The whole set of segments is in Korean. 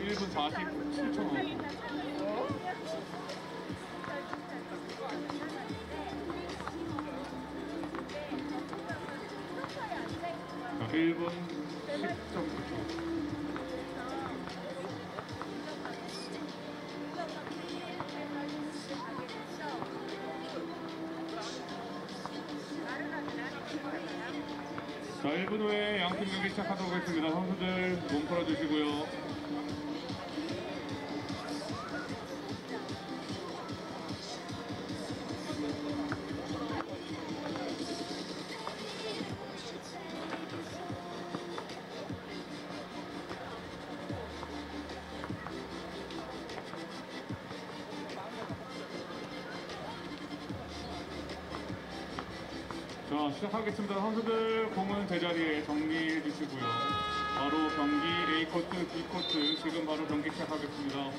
1분 47초. 자, 1분 10.9초. 자, 1분 후에 양팀 경기 시작하도록 하겠습니다. 선수들 몸 풀어주시고요. 자, 시작하겠습니다. 선수들 공은 제자리에 정리해 주시고요. 바로 경기 A 코트, B 코트 지금 바로 경기 시작하겠습니다.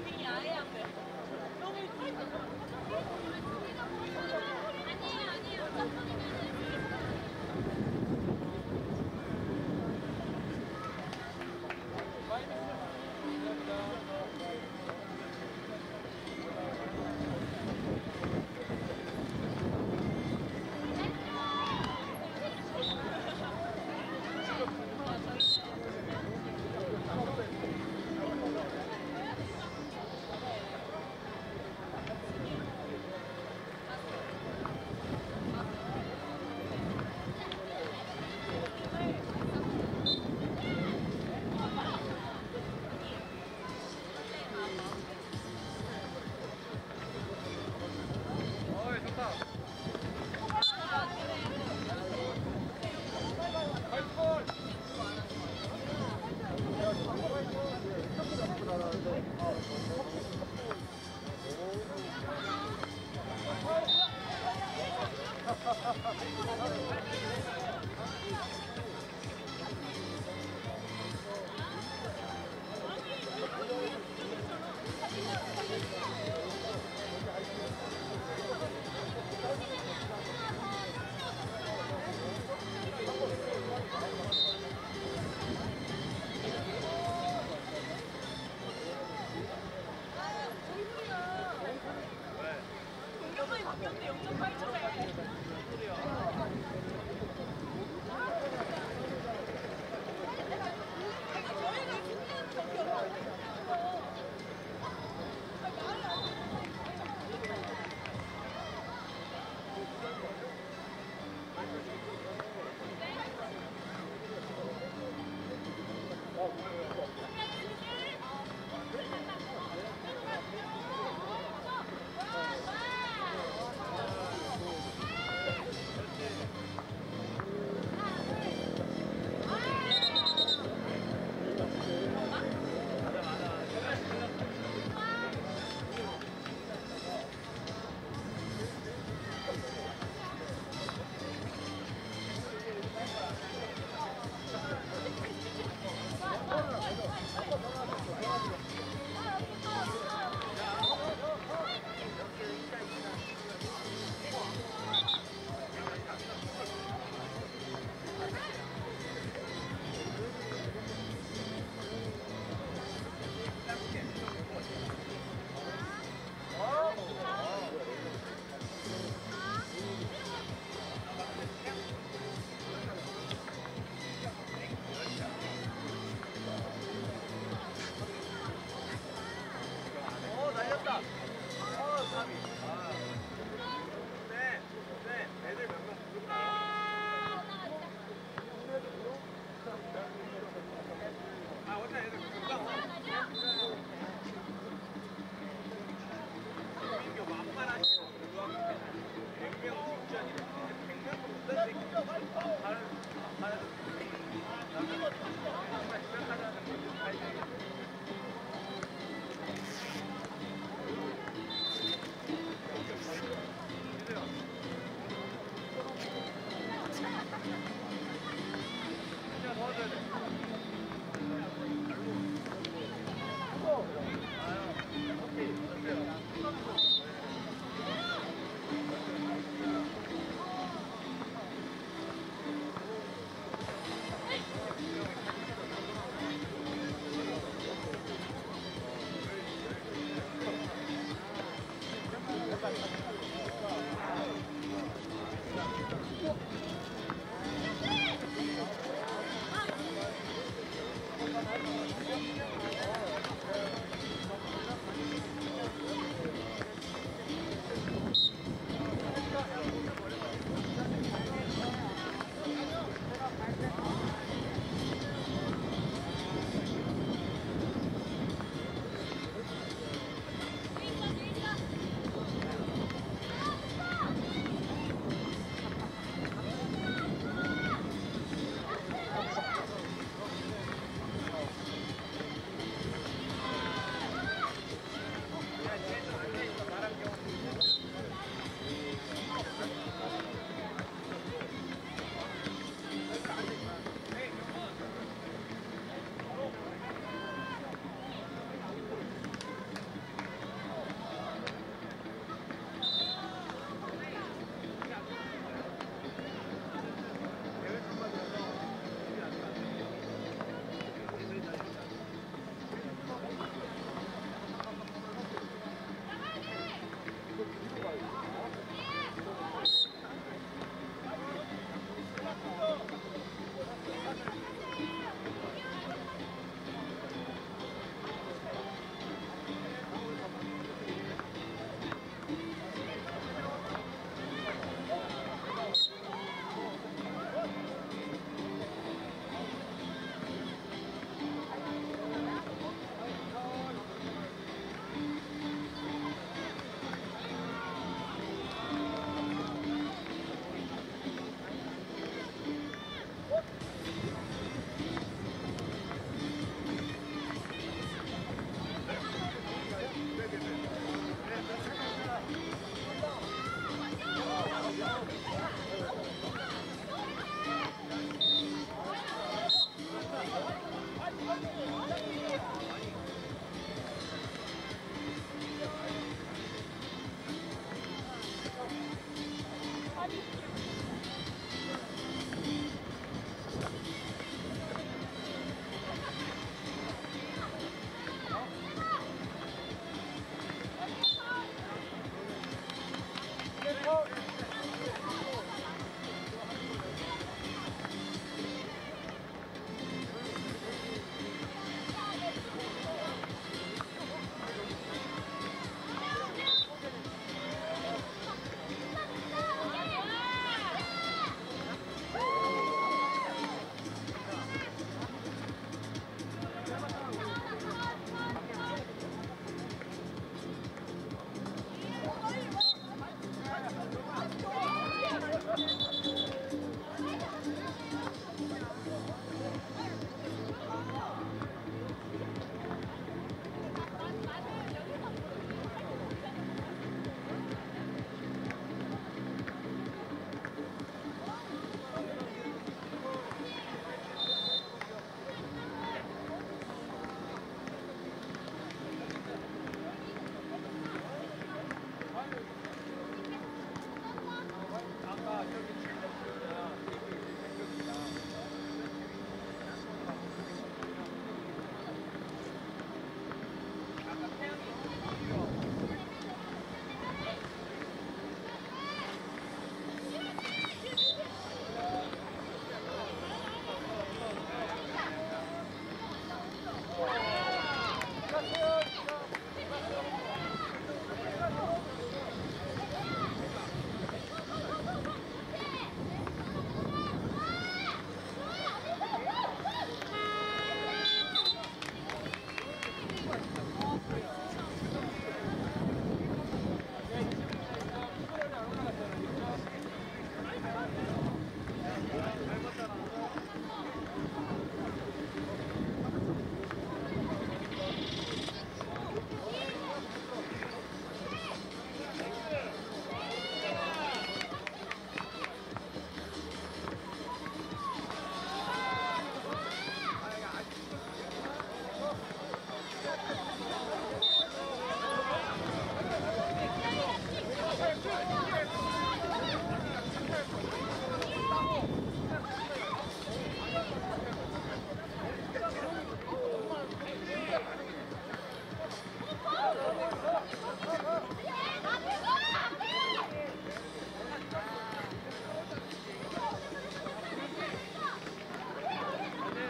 아니에요, 아니에요. 1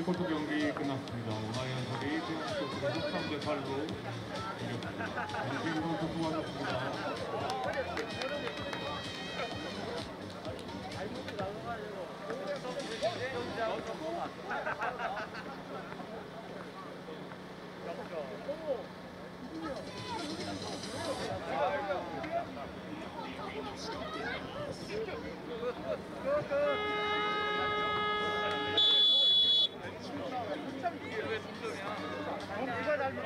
자, 빅코트 경기 끝났습니다. 오나이언 선이 테니스코트를 13대 8로 이겼습니다. 선수 수고하셨습니다. 바보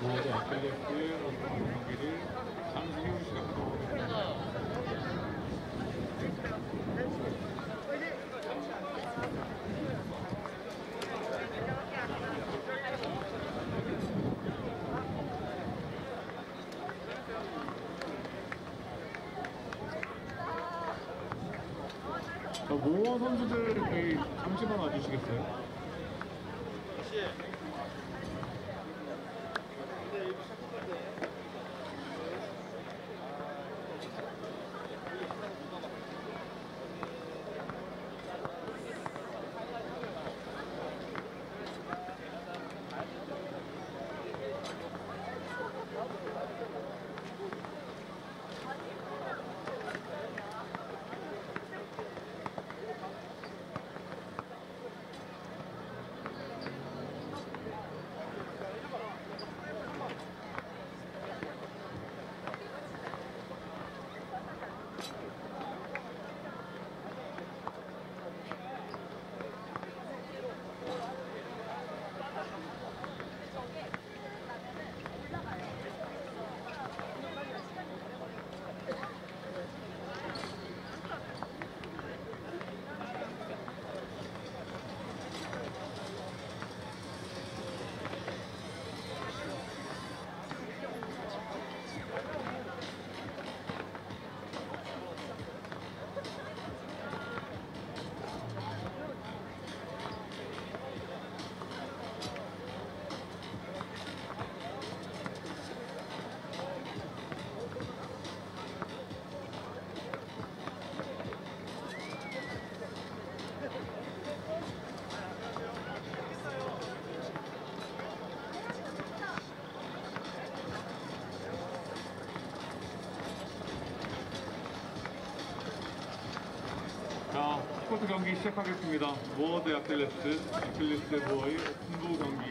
모어의 아킬레스 경기를 잠시 후 시작하도록 하겠습니다. 자, 모어 선수들 잠시만 와주시겠어요? 프로축구 경기 시작하겠습니다. 모어 대 아틀레스, 아틀레스 대 모어의 오픈부 경기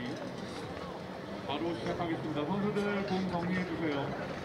바로 시작하겠습니다. 선수들 공 정리해주세요.